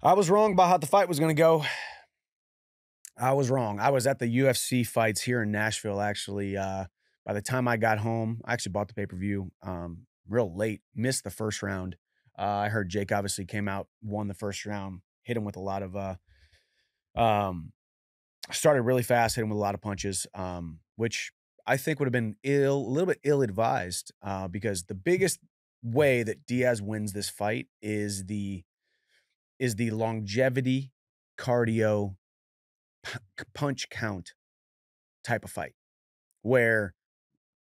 I was wrong about how the fight was going to go. I was wrong. I was at the UFC fights here in Nashville. Actually, uh, by the time I got home, I actually bought the pay per view um, real late. Missed the first round. Uh, I heard Jake obviously came out, won the first round, hit him with a lot of. Uh, um, started really fast, hit him with a lot of punches, um, which I think would have been ill, a little bit ill advised, uh, because the biggest way that Diaz wins this fight is the is the longevity cardio punch count type of fight where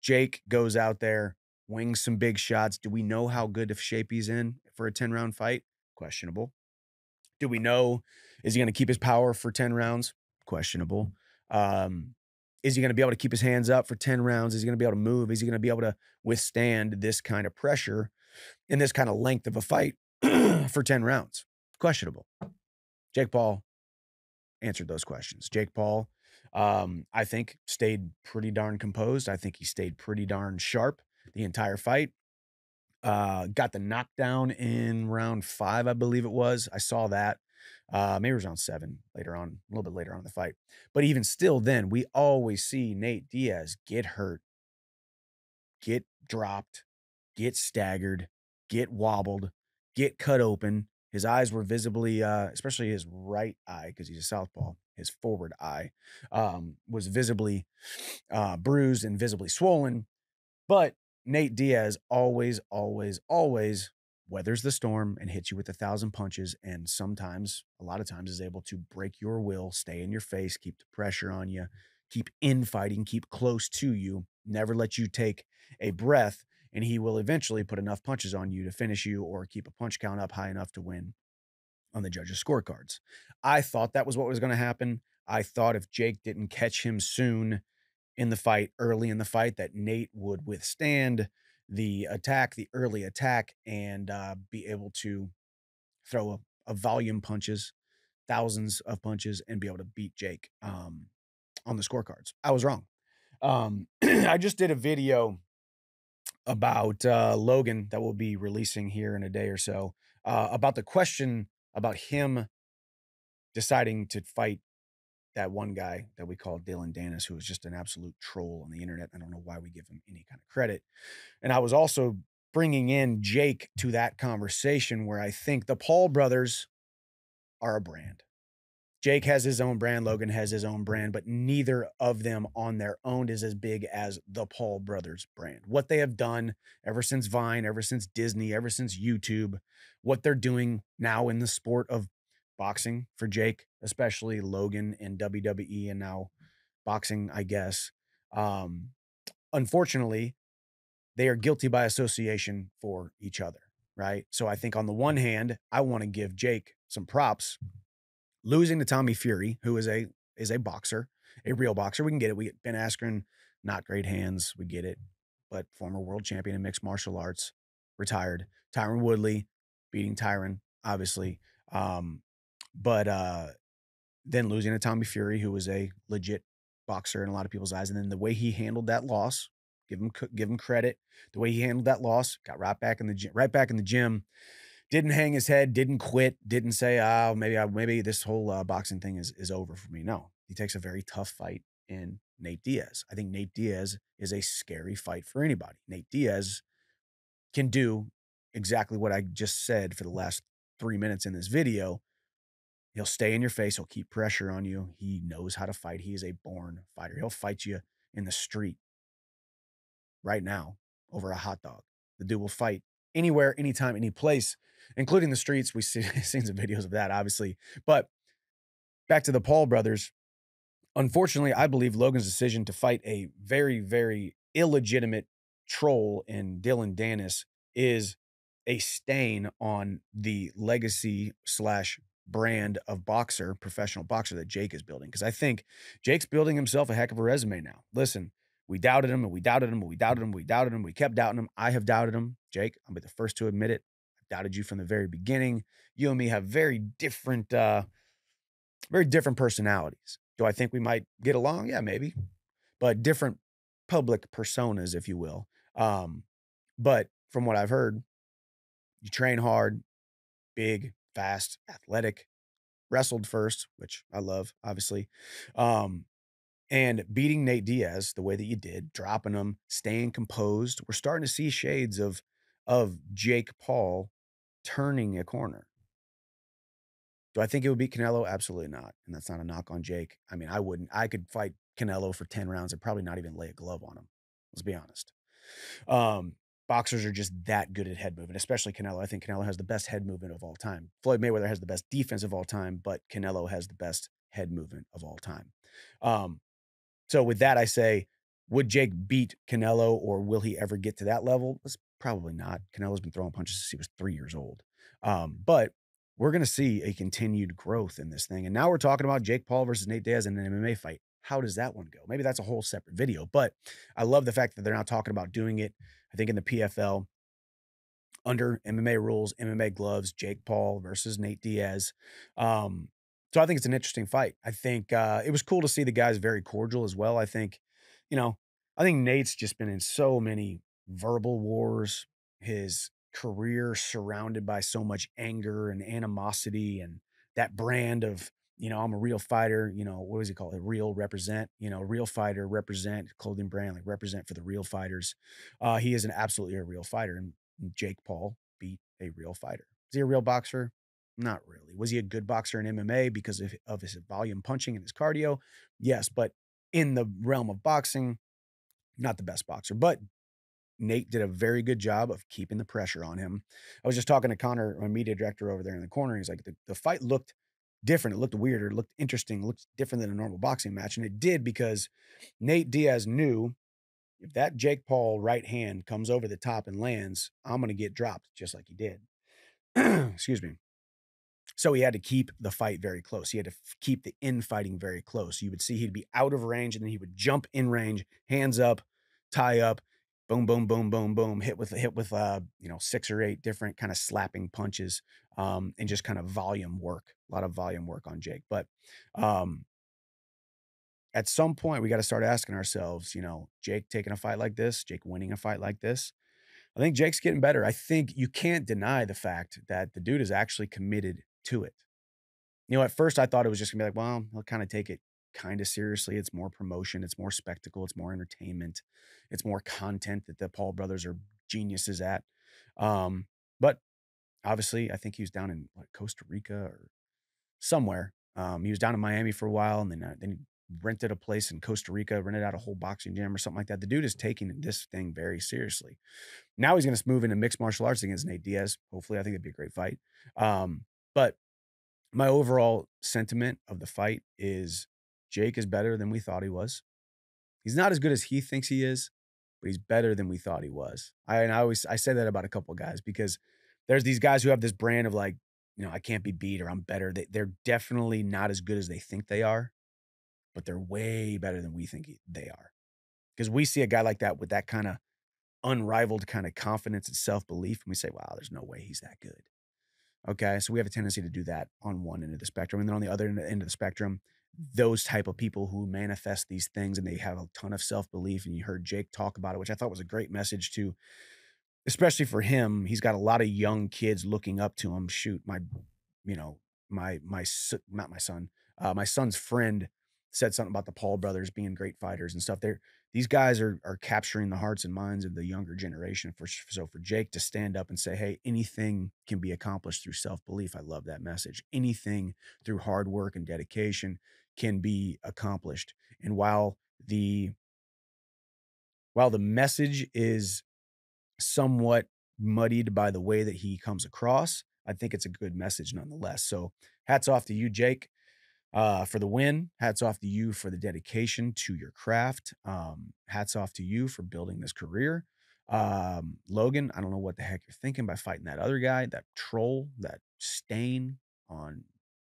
Jake goes out there, wings some big shots. Do we know how good of shape he's in for a 10 round fight? Questionable. Do we know is he going to keep his power for 10 rounds? Questionable. Um, is he going to be able to keep his hands up for 10 rounds? Is he going to be able to move? Is he going to be able to withstand this kind of pressure in this kind of length of a fight for 10 rounds? Questionable. Jake Paul answered those questions. Jake Paul, um, I think, stayed pretty darn composed. I think he stayed pretty darn sharp the entire fight. Uh, got the knockdown in round five, I believe it was. I saw that. Uh, maybe it was round seven later on, a little bit later on in the fight. But even still, then we always see Nate Diaz get hurt, get dropped, get staggered, get wobbled, get cut open, his eyes were visibly, uh, especially his right eye, because he's a southpaw. His forward eye um, was visibly uh, bruised and visibly swollen. But Nate Diaz always, always, always weathers the storm and hits you with a thousand punches. And sometimes, a lot of times, is able to break your will, stay in your face, keep the pressure on you, keep infighting, keep close to you, never let you take a breath and he will eventually put enough punches on you to finish you or keep a punch count up high enough to win on the judges' scorecards. I thought that was what was going to happen. I thought if Jake didn't catch him soon in the fight, early in the fight, that Nate would withstand the attack, the early attack, and uh, be able to throw a, a, volume punches, thousands of punches, and be able to beat Jake um, on the scorecards. I was wrong. Um, I just did a video about uh, Logan that we'll be releasing here in a day or so uh, about the question about him deciding to fight that one guy that we call Dillon Danis, who was just an absolute troll on the internet. I don't know why we give him any kind of credit. And I was also bringing in Jake to that conversation where I think the Paul brothers are a brand. Jake has his own brand, Logan has his own brand, but neither of them on their own is as big as the Paul brothers brand. What they have done ever since Vine, ever since Disney, ever since YouTube, what they're doing now in the sport of boxing for Jake, especially Logan and WWE and now boxing, I guess. Um, unfortunately, they are guilty by association for each other, right? So I think on the one hand, I want to give Jake some props losing to Tommy Fury, who is a is a boxer, a real boxer. We can get it. We get Ben Askren, not great hands. We get it. But former world champion in mixed martial arts, retired. Tyron Woodley beating Tyron, obviously. Um, but uh, then losing to Tommy Fury, who was a legit boxer in a lot of people's eyes. And then the way he handled that loss, give him give him credit. The way he handled that loss, got right back in the gym, right back in the gym didn't hang his head, didn't quit, didn't say, "Oh, maybe I, maybe this whole uh, boxing thing is is over for me." No, he takes a very tough fight in Nate Diaz. I think Nate Diaz is a scary fight for anybody. Nate Diaz can do exactly what I just said for the last three minutes in this video. He'll stay in your face. He'll keep pressure on you. He knows how to fight. He is a born fighter. He'll fight you in the street right now over a hot dog. The dude will fight anywhere, anytime, any place including the streets. We've see, seen some videos of that, obviously. But back to the Paul brothers. Unfortunately, I believe Logan's decision to fight a very, very illegitimate troll in Dillon Danis is a stain on the legacy slash brand of boxer, professional boxer that Jake is building. Because I think Jake's building himself a heck of a resume now. Listen, we doubted him and we doubted him and we doubted him, we doubted him, we kept doubting him. I have doubted him, Jake. I'll be the first to admit it I doubted you from the very beginning. You and me have very different, uh, very different personalities. Do I think we might get along? Yeah, maybe, but different public personas, if you will. Um, but from what I've heard, you train hard, big, fast, athletic, wrestled first, which I love, obviously. Um, and beating Nate Diaz the way that you did, dropping him, staying composed, we're starting to see shades of of Jake Paul turning a corner. Do I think it would beat Canelo? Absolutely not. And that's not a knock on Jake. I mean, I wouldn't. I could fight Canelo for 10 rounds and probably not even lay a glove on him. Let's be honest. Um, boxers are just that good at head movement, especially Canelo. I think Canelo has the best head movement of all time. Floyd Mayweather has the best defense of all time, but Canelo has the best head movement of all time. Um, so with that, I say, would Jake beat Canelo or will he ever get to that level? It's probably not. Canelo's been throwing punches since he was three years old. Um, but we're going to see a continued growth in this thing. And now we're talking about Jake Paul versus Nate Diaz in an MMA fight. How does that one go? Maybe that's a whole separate video, but I love the fact that they're now talking about doing it. I think in the PFL under MMA rules, MMA gloves, Jake Paul versus Nate Diaz. Um, so I think it's an interesting fight. I think uh, it was cool to see the guys very cordial as well. I think, you know, I think Nate's just been in so many verbal wars. His career surrounded by so much anger and animosity and that brand of you know, I'm a real fighter, you know, what does he call it? Real represent, you know, real fighter, represent clothing brand, like represent for the real fighters. Uh, he is an absolutely a real fighter. And Jake Paul beat a real fighter. Is he a real boxer? Not really. Was he a good boxer in MMA because of, of his volume punching and his cardio? Yes. But in the realm of boxing, not the best boxer. But Nate did a very good job of keeping the pressure on him. I was just talking to Connor, my media director over there in the corner. He's like, the, the fight looked different. It looked weirder. It looked interesting. It looked different than a normal boxing match. And it did because Nate Diaz knew if that Jake Paul right hand comes over the top and lands, I'm going to get dropped just like he did. Excuse me. So he had to keep the fight very close. He had to f- keep the infighting very close. You would see he'd be out of range and then he would jump in range, hands up, tie up, boom, boom, boom, boom, boom, hit with hit with uh, you know, six or eight different kind of slapping punches, um, and just kind of volume work, a lot of volume work on Jake. But um at some point we got to start asking ourselves, you know, Jake taking a fight like this, Jake winning a fight like this. I think Jake's getting better. I think you can't deny the fact that the dude is actually committed to it. You know, at first I thought it was just gonna be like, well, I'll kind of take it kind of seriously. It's more promotion, it's more spectacle, it's more entertainment, it's more content that the Paul brothers are geniuses at. Um, but obviously, I think he was down in like Costa Rica or somewhere. Um, he was down in Miami for a while, and then uh, then he rented a place in Costa Rica, rented out a whole boxing gym or something like that. The dude is taking this thing very seriously. Now he's going to move into mixed martial arts against Nate Diaz. Hopefully, I think it'd be a great fight. Um, but my overall sentiment of the fight is Jake is better than we thought he was. He's not as good as he thinks he is, but he's better than we thought he was. I and I always I say that about a couple guys because there's these guys who have this brand of like, you know, I can't be beat or I'm better. They, they're definitely not as good as they think they are, but they're way better than we think they are. Because we see a guy like that with that kind of unrivaled kind of confidence and self belief, and we say, wow, there's no way he's that good. Okay. So we have a tendency to do that on one end of the spectrum. And then on the other end of the spectrum, those type of people who manifest these things and they have a ton of self-belief and you heard Jake talk about it which I thought was a great message to especially for him he's got a lot of young kids looking up to him shoot my you know my my not my son uh, my son's friend said something about the Paul brothers being great fighters and stuff they're these guys are are capturing the hearts and minds of the younger generation for so for Jake to stand up and say hey anything can be accomplished through self-belief I love that message anything through hard work and dedication can be accomplished. And while the while the message is somewhat muddied by the way that he comes across, I think it's a good message nonetheless. So hats off to you, Jake, uh, for the win. Hats off to you for the dedication to your craft. Um, hats off to you for building this career. Um, Logan, I don't know what the heck you're thinking by fighting that other guy, that troll, that stain on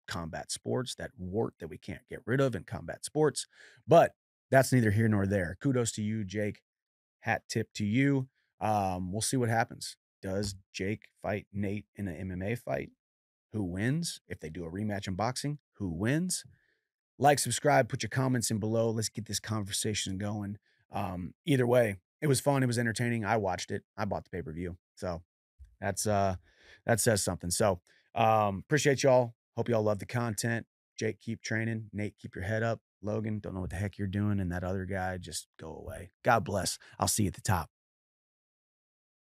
combat sports, that wart that we can't get rid of in combat sports. But that's neither here nor there. Kudos to you, Jake. Hat tip to you. Um, we'll see what happens. Does Jake fight Nate in an MMA fight? Who wins? If they do a rematch in boxing, who wins? Like, subscribe, put your comments in below. Let's get this conversation going. Um, either way, it was fun. It was entertaining. I watched it. I bought the pay per view. So that's uh that says something. So Um, appreciate y'all. Hope y'all love the content. Jake, keep training. Nate, keep your head up. Logan, don't know what the heck you're doing. And that other guy, just go away. God bless. I'll see you at the top.